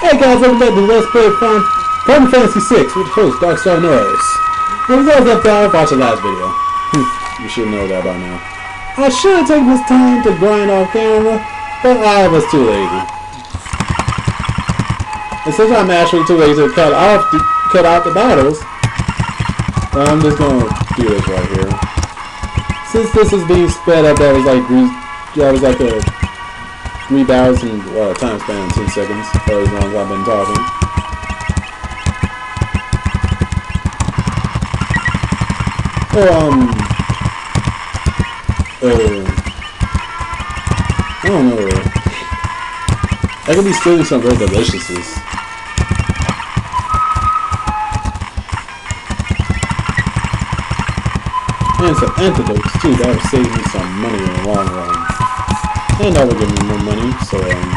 Hey guys, welcome back to Let's Play Final Final Fantasy VI with host DarkstarNoise. When we left off, watch the last video. Hmm, you should know that by now. I should have taken this time to grind off camera, but I was too lazy. And since I'm actually too lazy to cut off the, cut out the battles, I'm just gonna do this right here. Since this is being sped up, that was like that was like a 3,000 uh, time span in 10 seconds, for as long as I've been talking. Oh, um, uh, I don't know. I could be stealing some very deliciousness. And some antidotes too, that would save me some money in the long run. And that will give me more money, so um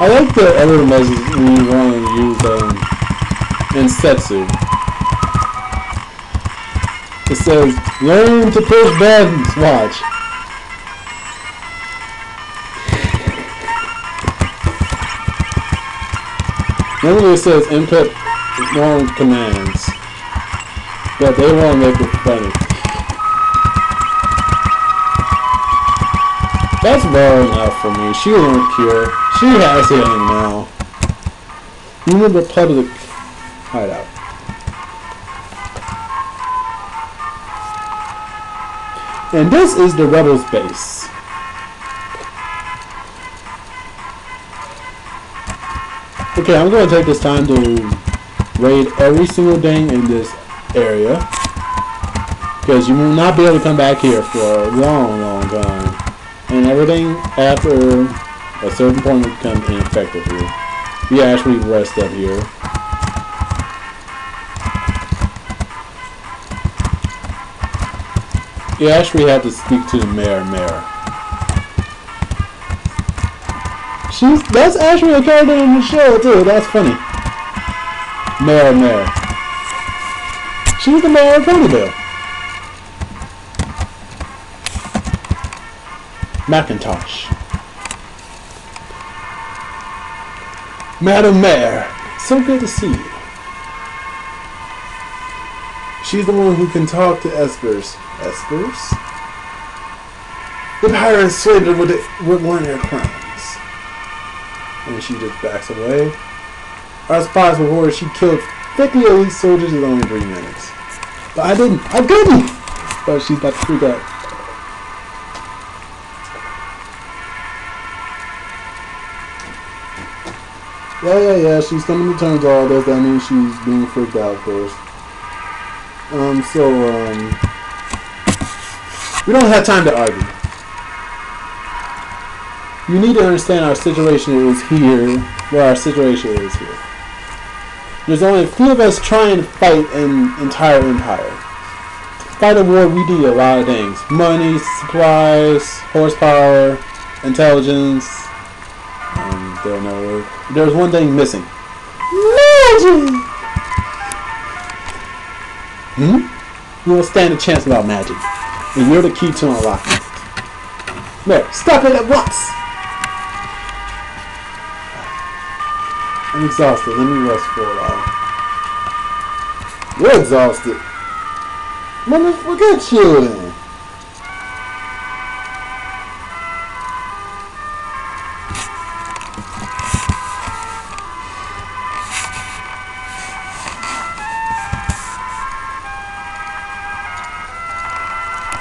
I like the other measures we want to use um in. It says learn to push buttons, watch. Normally it says input more commands. But they want to make it funny. That's well enough for me. She won't cure. She has healing now. You remember public hideout. And this is the rebels base. Okay, I'm going to take this time to raid every single thing in this area. Because you will not be able to come back here for a long, long time. And everything after a certain point will become ineffective here. We actually rest up here. You actually have to speak to the mayor mayor. She's that's actually a character in the show too. That's funny. Mayor Mayor. She's the mayor of Ponyville. Macintosh. Madam Mayor, so good to see you. She's the one who can talk to Espers. Espers? The pirate enslaved with, it, with one of their crowns. And she just backs away. Our spies were worried she killed 50 elite soldiers in only 3 minutes. But I didn't. I didn't! But she's about to freak out. Yeah, yeah, yeah, she's coming to terms with all this. That means she's being freaked out, of course. Um, so, um... We don't have time to argue. You need to understand our situation is here, where our situation is here. There's only a few of us trying to fight an entire empire. To fight a war, we need a lot of things. Money, supplies, horsepower, intelligence, don't know. There's one thing missing. Magic! Hmm? You don't stand a chance without magic. And you're the key to unlocking it. There, stop it at once! I'm exhausted. Let me rest for a while. You're exhausted. Mother, forget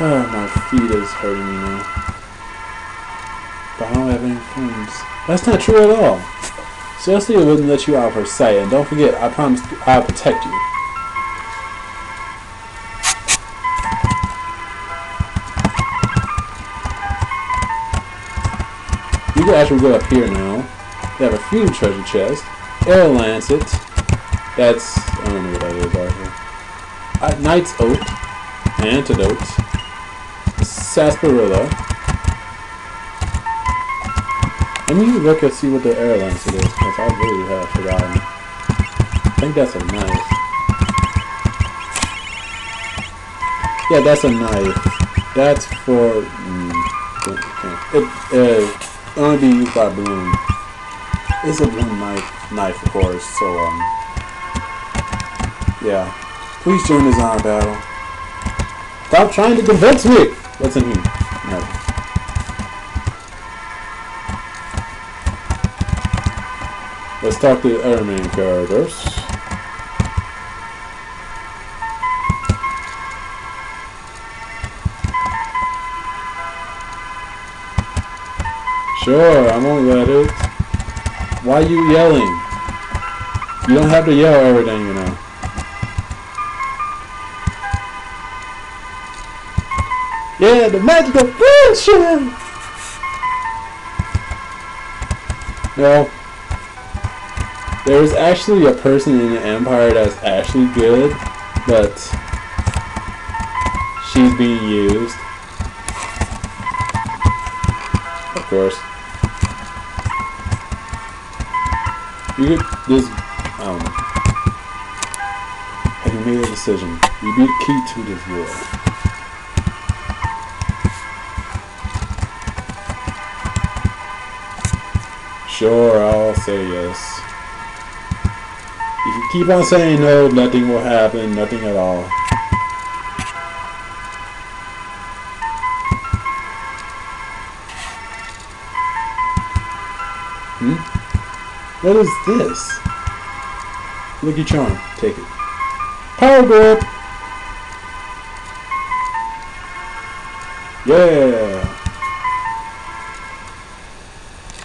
Oh, my feet is hurting me now. But I don't have any friends. That's not true at all. Celestia wouldn't let you out of her sight, and don't forget, I promised I'll protect you. You can actually go up here now. They have a few treasure chests. Air Lancet. That's, I don't know what that is right here. Uh, Knight's Oak. Antidote. Sarsaparilla. Let me look and see what the air lancet is, because I really have forgotten. I think that's a knife. Yeah, that's a knife. That's for... Mm, it, uh, only be used by Bloom. It's a Bloom knife, knife of course. So um, yeah. Please join us on battle. Stop trying to convince me. What's in here? Nothing. Let's talk to the main characters. Sure, I won't let it. Why are you yelling? You don't have to yell everything, you know. Yeah, the magic of friendship! No. There's actually a person in the Empire that's actually good, but she's being used. Of course. You could this um have you made a decision? You be key to this world. Sure, I'll say yes. If you keep on saying no, nothing will happen, nothing at all. Hmm? What is this? Lucky Charm, take it. Power Grip! Yeah!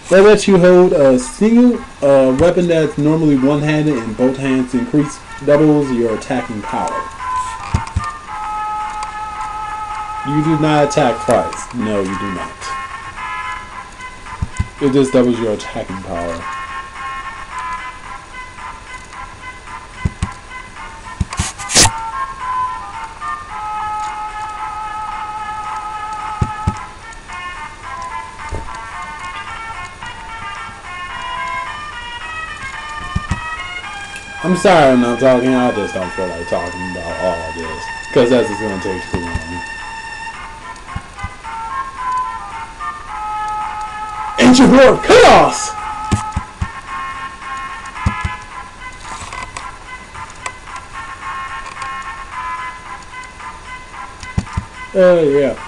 That lets you hold a single uh, weapon that's normally one-handed in both hands increase doubles your attacking power. You do not attack twice. No, you do not. It just doubles your attacking power. Sorry I'm not talking. I just don't feel like talking about all this. Because that's just going to take too long. Ancient War Chaos! Oh, uh, yeah.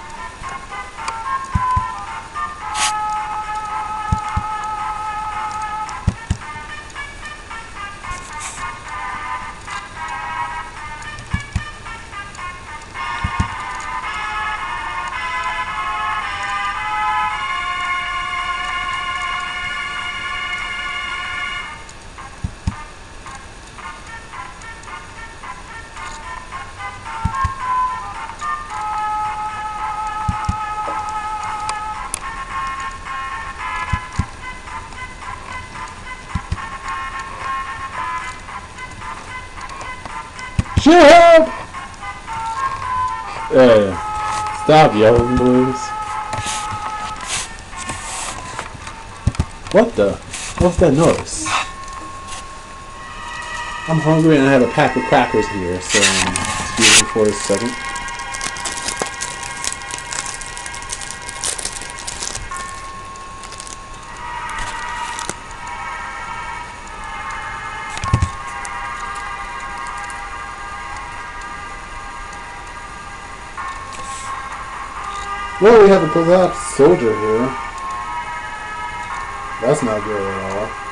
Shut up! Hey, stop yelling, boys. What the? What's that noise? I'm hungry and I have a pack of crackers here, so excuse me for a second. Well, we have a collapsed soldier here. That's not good at all.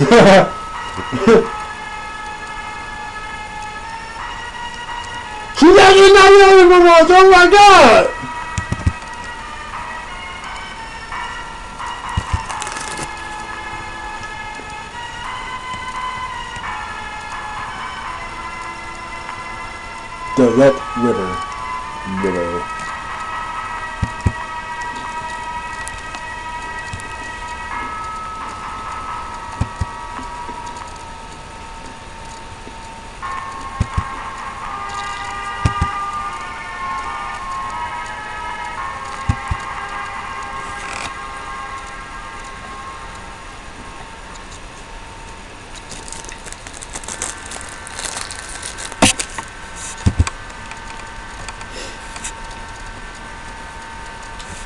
Actually not yelling for once! Oh my god! the Red. River.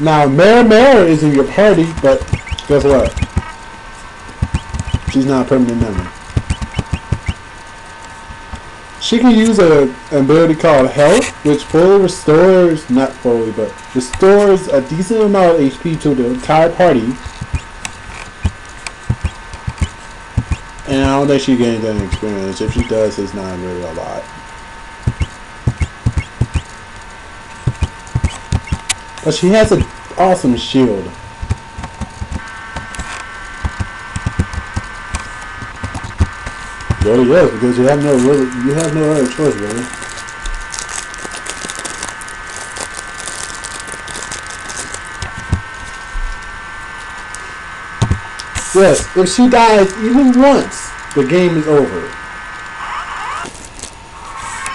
Now, Mayor Mare is in your party, but guess what? She's not a permanent member. She can use a, an ability called Health, which fully restores, not fully, but restores a decent amount of HP to the entire party. And I don't think she gains any experience. If she does, it's not really a lot. But she has an awesome shield. Really yes, because you have no really, you have no other choice, really. Yes, if she dies even once, the game is over.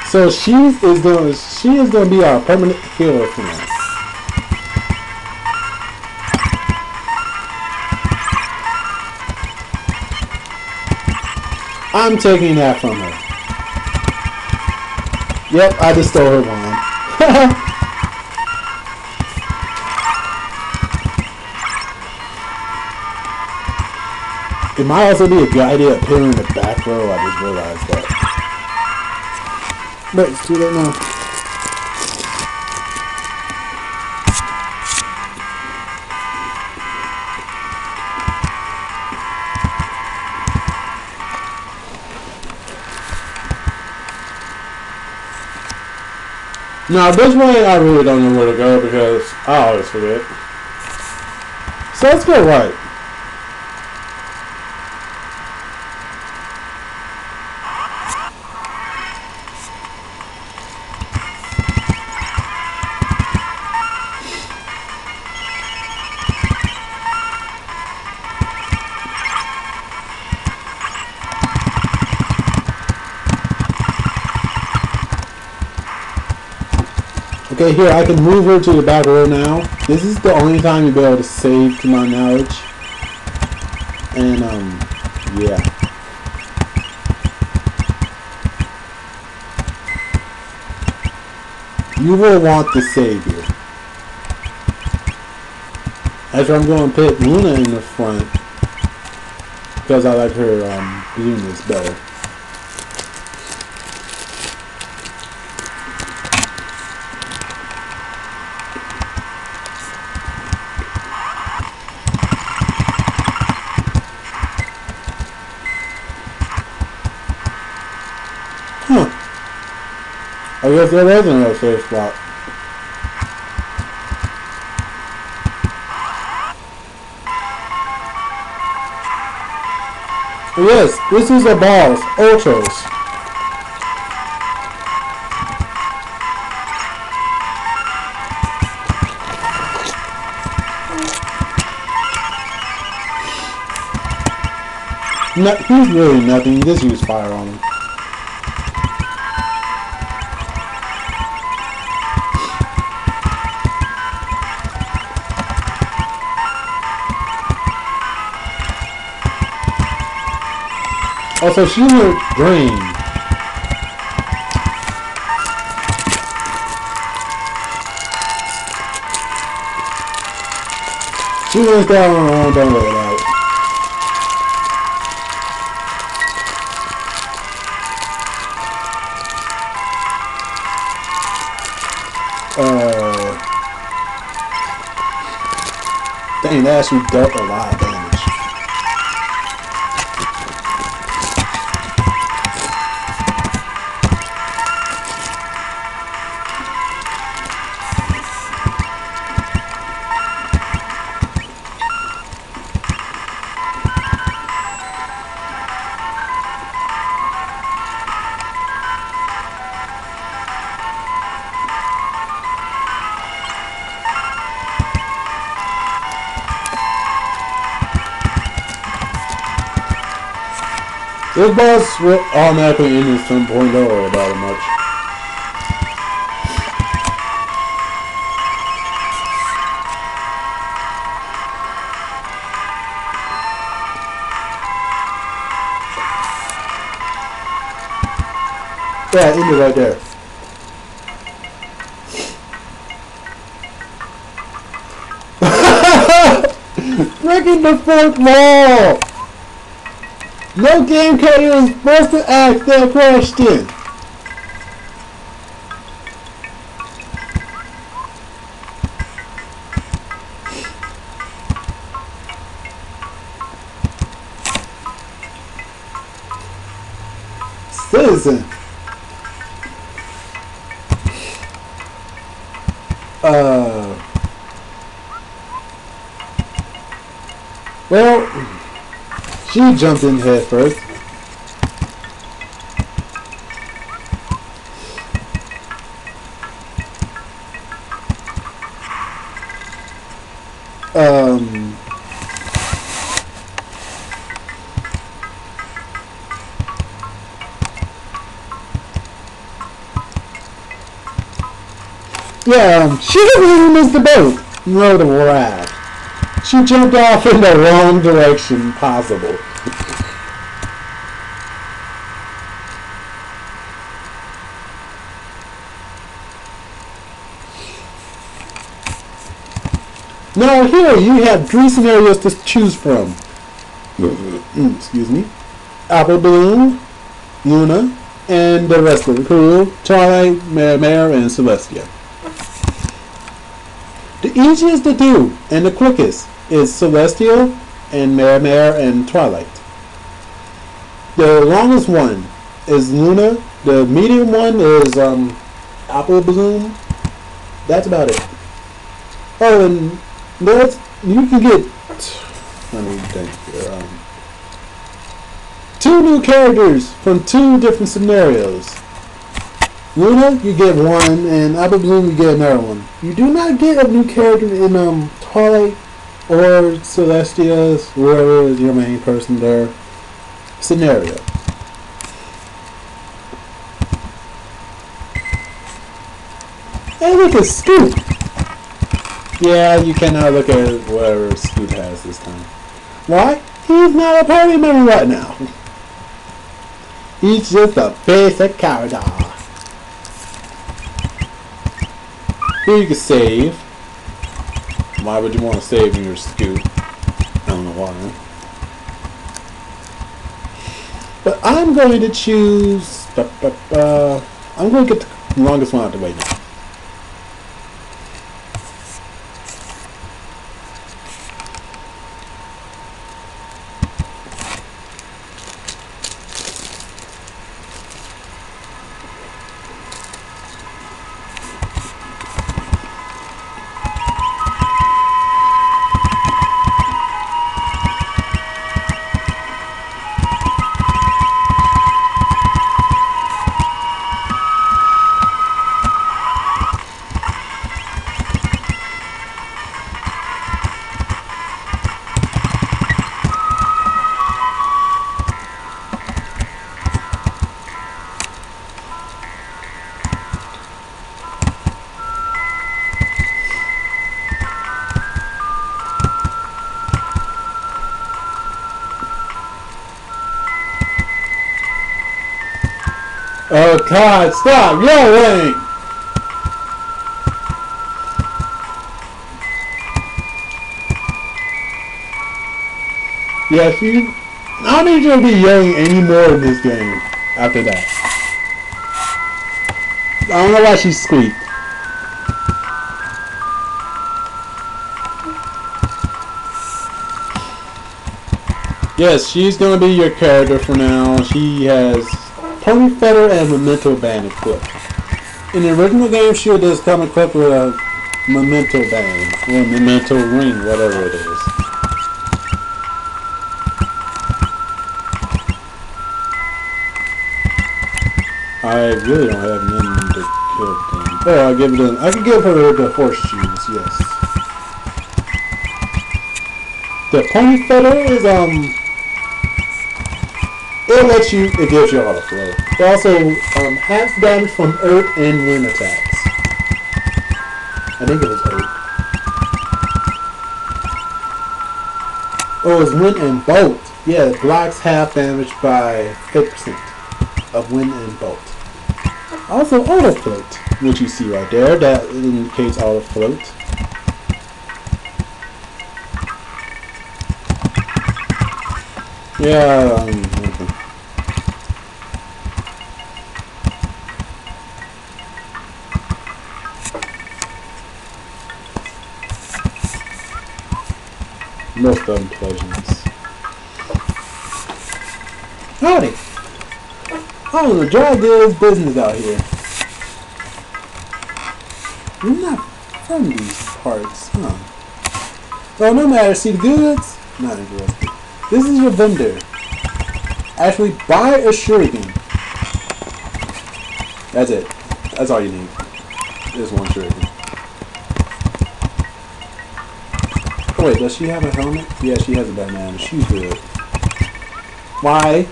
So she is going, she is going to be our permanent healer for I'm taking that from her. Yep, I just stole her wand. it might also be a good idea appearing in the back row, I just realized that. But it's too late now. Now this way I really don't know where to go because I always forget. So let's go right. Okay, here, I can move her to the back row now. This is the only time you'll be able to save to my knowledge. And, um, yeah. You will want to save here. After I'm going to put Luna in the front. Because I like her, um, blueness better. I guess there is no safe spot. Yes, this is a boss, Ultros. No, he's really nothing, just use fire on him. Also, she went green. She went down on her own, don't let it out. Uh, dang, that actually dealt a lot This boss will automatically end at some point, oh don't worry about it much. Yeah, end it right there. Breaking the fourth wall! No game character is supposed to ask that question. Citizen. Uh. Well. She jumped in head first. Um, yeah, um, she didn't even miss the boat. No, the raft. She jumped off in the wrong direction possible. Now here you have three scenarios to choose from. Mm, mm, excuse me. Apple Bloom, Luna, and the rest of the crew, Twilight, Mayor Mare, and Celestia. The easiest to do and the quickest is Celestial and Mare and Twilight. The longest one is Luna. The medium one is um, Apple Bloom. That's about it. Oh, and there's you can get. Let me think here. Um, two new characters from two different scenarios. Luna, you get one, and Apple Bloom, you get another one. You do not get a new character in um, Twilight or Celestia's, whoever is your main person there, scenario. Hey, look at Scoot! Yeah, you cannot look at whatever Scoot has this time. Why? He's not a party member right now. He's just a basic character. Here you can save. Why would you want to save in your scoot? I don't know why. But I'm going to choose... I'm going to get the longest one out of the way now. God, stop yelling! Yes, you. I don't need you to be yelling anymore in this game after that. I don't know why she squeaked. Yes, she's gonna be your character for now. She has Pony Feather and Memento Band equipped. In the original game, she does come equipped with a Memento Band, or Memento Ring, whatever it is. I really don't have none to kill them. Oh, I'll give them. I can give her the horseshoes. Yes. The pony feather is um it lets you, it gives you auto float. It also um, half damage from earth and wind attacks. I think it was earth. Oh, it's wind and bolt. Yeah, it blocks half damage by 50% of wind and bolt. Also, auto float, which you see right there, that indicates auto float. Yeah, um, okay. Most unpleasant. Howdy! Oh, the drug is business out here. You're not from these parts, huh? Well, no matter. See the goods? Not interested. This is your vendor. Actually, buy a shuriken. That's it. That's all you need. Wait, does she have a helmet? Yeah, she has a bandana. She's good. Why?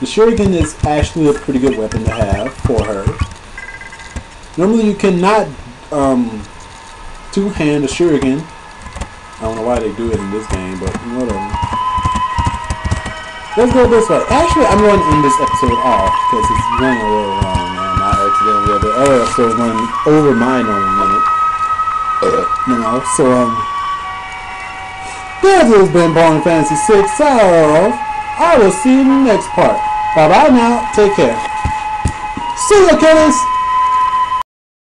The shuriken is actually a pretty good weapon to have for her. Normally you cannot um, two-hand a shuriken. I don't know why they do it in this game, but whatever. Let's go this way. Actually, I'm going to end this episode off because it's running a little long, and I accidentally the other episode running over my normal minute. You know, so um, this has been Balling Fantasy 6 off. I will see you in the next part. Bye bye now. Take care. See you, kiddies.